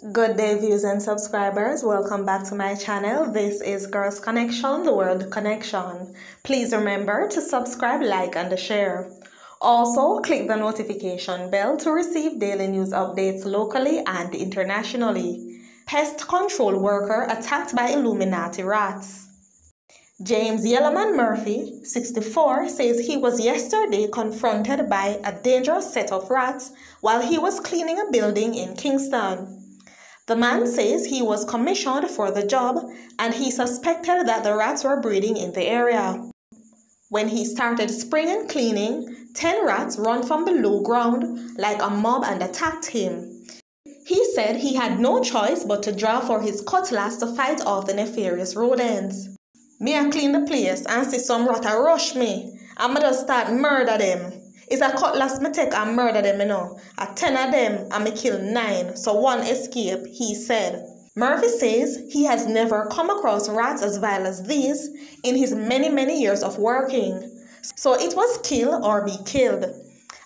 Good day, viewers and subscribers. Welcome back to my channel. This is Girlz Connection, the World Connection. Please remember to subscribe, like, and share. Also, click the notification bell to receive daily news updates locally and internationally. Pest control worker attacked by Illuminati rats. James Yellowman Murphy, 64, says he was yesterday confronted by a dangerous set of rats while he was cleaning a building in Kingston. The man says he was commissioned for the job and he suspected that the rats were breeding in the area. When he started spraying and cleaning, 10 rats ran from below ground like a mob and attacked him. He said he had no choice but to draw for his cutlass to fight off the nefarious rodents. Me a clean the place and see some rat rush me. I'ma just start murder them. It's a cutlass me take and murder them, you know. A ten of them and me kill nine, so one escape, he said. Murphy says he has never come across rats as vile as these in his many, many years of working. So it was kill or be killed.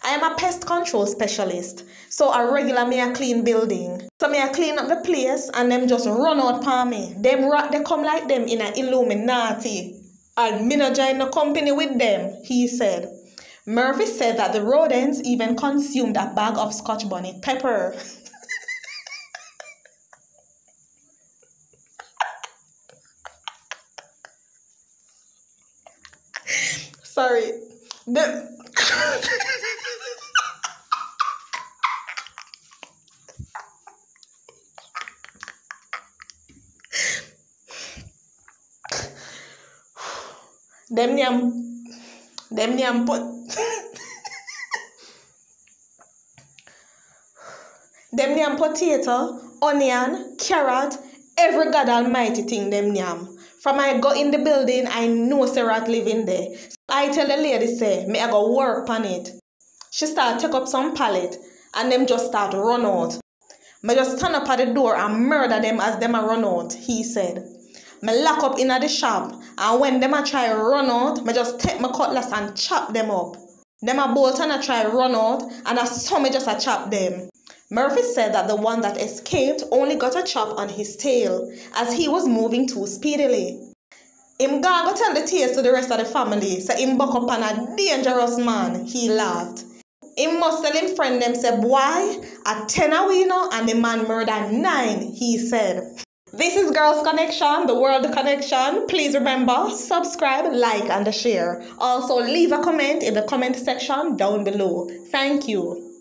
I am a pest control specialist, so I regular me a clean building. So me a clean up the place and them just run out for me. Them rat they come like them in a Illuminati. And me no join no company with them, he said. Murphy said that the rodents even consumed a bag of scotch bonnet pepper. Sorry. The them them yam put them yam potato, onion, carrot, every God almighty thing them yam. From I go in the building, I know Sarah living there. So I tell the lady say, me I go work on it. She start take up some pallet and them just start run out. Me just stand up at the door and murder them as them a run out, he said. Me lock up in the shop and when them a try run out, me just take my cutlass and chop them up. Them a bolt and a try run out and I saw me just a chop them. Murphy said that the one that escaped only got a chop on his tail as he was moving too speedily. Him go tell the tears to the rest of the family, so him buck up on a dangerous man, he laughed. Him must tell him friend them say, boy, a ten a we know and the man murder nine, he said. This is Girlz Connection, the World Connection. Please remember, subscribe, like, and share. Also, leave a comment in the comment section down below. Thank you.